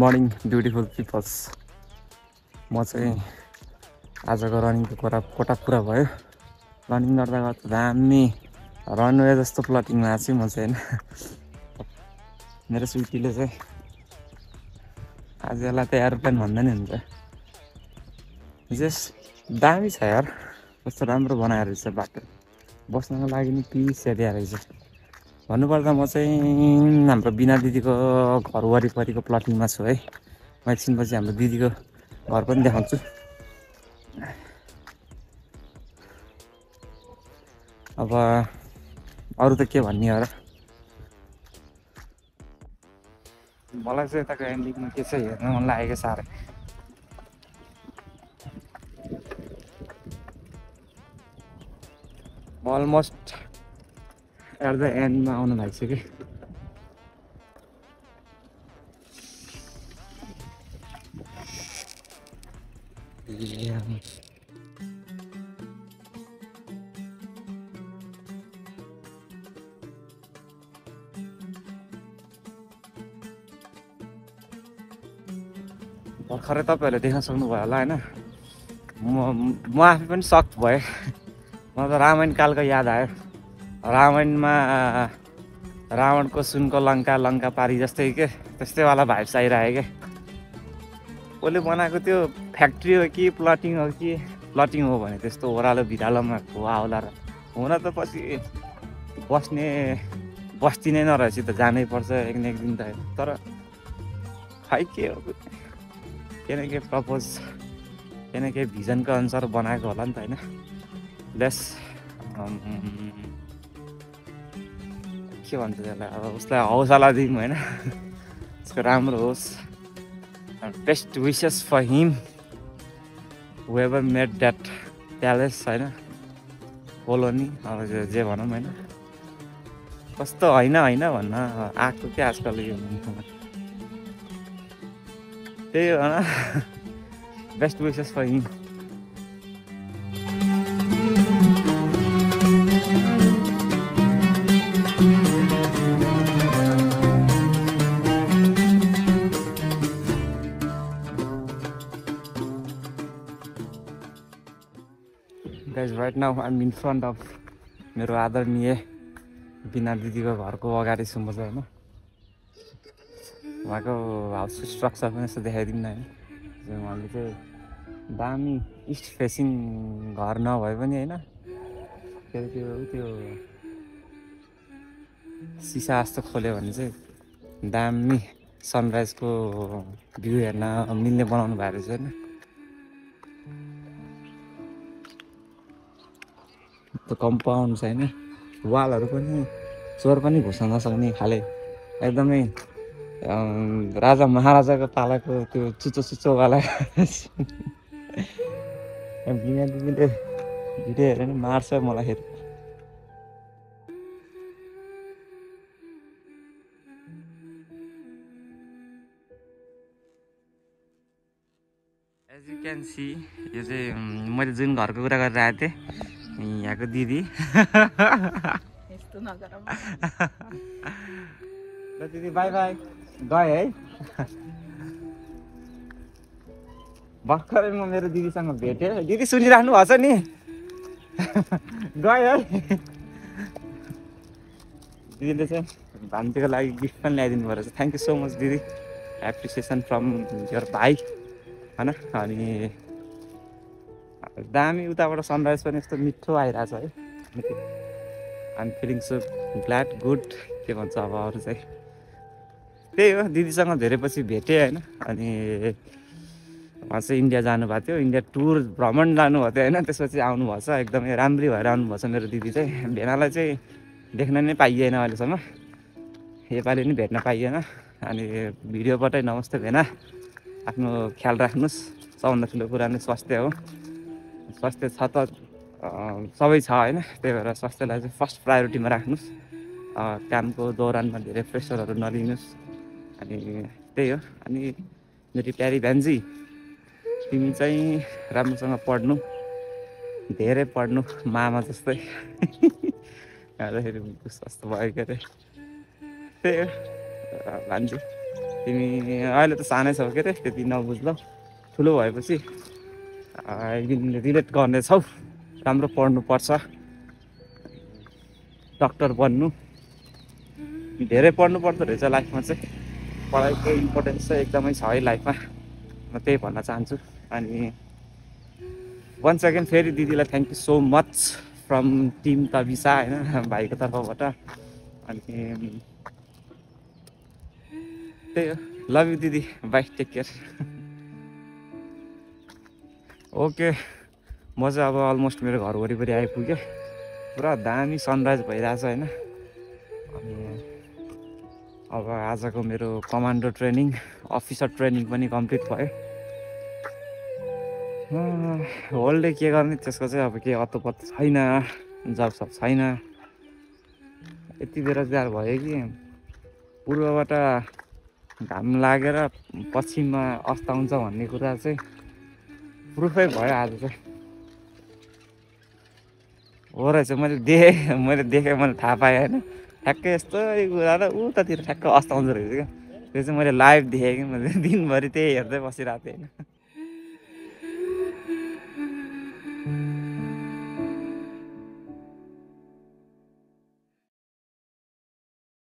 Morning beautiful people's म चाहिँ आजको रनिङको कुरा कोटा पुरा भयो। रनिङ गर्दा गर्दा दामी रनवे जस्तो प्लटिङमा आएको छु म चाहिँ होइन? मेरो स्विटीले चाहिँ आज यसलाई त एरोप्लेन भन्दा नि हुन्छ। जस दामी छ यार। कस्तो राम्रो बनाएर रहेछ बाटो। बस्नको लागि नि पिस एरिया रहेछ। भन्नुपर्दा म चाहिँ हाम्रो बिना दिदीको घर वरिपरिको प्लटिङमा छु है। म एकछिनपछि हाम्रो दिदीको घर पनि देखाउँछु। अब अरू त के भन्ने हो र? मलाई चाहिँ यताको एन्डिङमा के छ हेर्न मन लागेको साह्रै अलमोस्ट एट द एन्डमा आउनु लागिसक्यो Yeah. भर्खरै तपाईँहरूले देख्न सक्नुभयो होला होइन म म आफै पनि सक भएँ मलाई त रामायण कालको याद आयो। रामायणमा रावणको सुनको लङ्का लङ्का पारी जस्तै के त्यस्तैवाला भाइब्स आइरहेको क्या कसले बनाएको त्यो फ्याक्ट्री हो कि प्लटिङ हो कि प्लटिङ हो भने त्यस्तो ओह्रालो भिरालोमा भुवा होला र। हुन त पछि बस्ने बस्ती नै नरहेछ त जानै पर्छ एक न एक दिन त। तर खै के हो? केही न केही प्रपोज केही न केही भिजनको अनुसार बनाएको होला नि त होइन। लेस के भन्छ त्यसलाई? अब उसलाई हौसला दिउँ होइन? उसको राम्रो होस्। Best wishes for him whoever made that palace होइन? कोलोनी अब जे भनौँ होइन? कस्तो होइन होइन भन्न? आएको क्या आजकल यो त्यही होइन? Best wishes for him guys right now I'm in front of मेरो आदरणीय बिना दिदीको घरको अगाडि छु म चाहिँ होइन? उहाँको हाउस स्ट्रक्चर पनि यसो देखाइदिनु न होइन उहाँले चाहिँ दामी इस्ट फेसिङ घर नभए पनि होइन? के अरे त्यो त्यो सिसा जस्तो खोल्यो भने चाहिँ दामी सनराइजको भ्यू हेर्न मिल्ने बनाउनु भएको रहेछ होइन? त्यो कम्पाउन्ड छ होइन। वालहरू पनि चोर पनि घुस्न नसक्ने खाले। एकदमै राजा महाराजाको पालाको त्यो चुचो चुचोवाला बिना दिदीले भिडियो हेरेर नि मार्छ मलाई फेरि एज यु क्यान सी यो चाहिँ मैले जुन घरको कुरा गरेर आएको थिएँ यहाँको दिदी ल दिदी बाई बाई गएँ है भर्खरै म मेरो दिदीसँग भेटेँ दिदी सुनिराख्नु भएको छ नि गएँ है दिदीले चाहिँ भान्जीको लागि गिफ्ट पनि ल्याइदिनु भएको रहेछ थ्याङ्क यू सो मच दिदी एप्रिसिएसन फ्रम यर भाइ होइन अनि दामी उताबाट सनराइज पनि यस्तो मिठो आइरहेछ है। I'm feeling so glad good के भन्छ अब अरू चाहिँ। त्यही हो दिदीसँग धेरै पछि भेटेँ होइन अनि उहाँ चाहिँ इन्डिया जानुभएको थियो। इन्डिया टुर भ्रमण लानुभएको थियो होइन त्यसपछि आउनुभएको छ एकदमै राम्री भएर आउनुभएको छ मेरो दिदी चाहिँ। भेनालाई चाहिँ देख्न नै पाइएन अहिलेसम्म। योपालि नि भेट्न पाइएन अनि भिडियोबाटै नमस्ते भेना। आफ्नो ख्याल राख्नुहोस् सबभन्दा ठुलो कुरा नै स्वास्थ्य हो। स्वास्थ्य छ त सबै छ होइन। त्यही भएर स्वास्थ्यलाई चाहिँ फर्स्ट प्रायोरिटीमा राख्नुहोस्। कामको दौरानमा धेरै प्रेसरहरू नलिनुहोस्। अनि त्यही हो। अनि मेरो प्यारी भ्यान्जी तिमी चाहिँ राम्रोसँग पढ्नु धेरै पढ्नु मामा जस्तै। हेर्दाखेरि कस्तो भयो के अरे। त्यही हो। भान्जी तिमी अहिले त सानै छौ के अरे त्यति नबुझ ल ठुलो भएपछि रिलेट गर्नेछौ। राम्रो पढ्नुपर्छ। डक्टर बन्नु। धेरै पढ्नु पर्दो रहेछ लाइफमा चाहिँ। पढाइको इम्पोर्टेन्स चाहिँ एकदमै छ है लाइफमा। म त्यही भन्न चाहन्छु। अनि वान सेकेन्ड फेरि दिदीलाई thank you so much from team तबिसा होइन भाइको तर्फबाट। अनि त्यही हो। लभ यु दिदी। Bye take care okay. म चाहिँ अब अलमोस्ट मेरो घर वरिपरि आइपुगेँ। पुरा दामी सनराइज भइरहेछ होइन। अनि अब आजको मेरो कमान्डो ट्रेनिङ अफिसर ट्रेनिङ पनि कम्प्लिट भयो। होल डे के गर्ने? त्यसको चाहिँ अब के अत्तो छैन जब सब छैन। यति बेरोजगार भयो कि। पूर्वबाट घाम लागेर पश्चिममा अस्ताउँछ भन्ने कुरा चाहिँ प्रुफै भयो आज चाहिँ हो रहेछ मैले देखेँ मैले देखेँ मैले थाहा पाएँ होइन। ठ्याक्कै यस्तै कुरा र उतातिर ठ्याक्क अस्ताउँदो रहेछ क्या। त्यो चाहिँ मैले लाइभ देखेँ कि मैले दिनभरि त्यही हेर्दै बसिरहेको थिएँ होइन।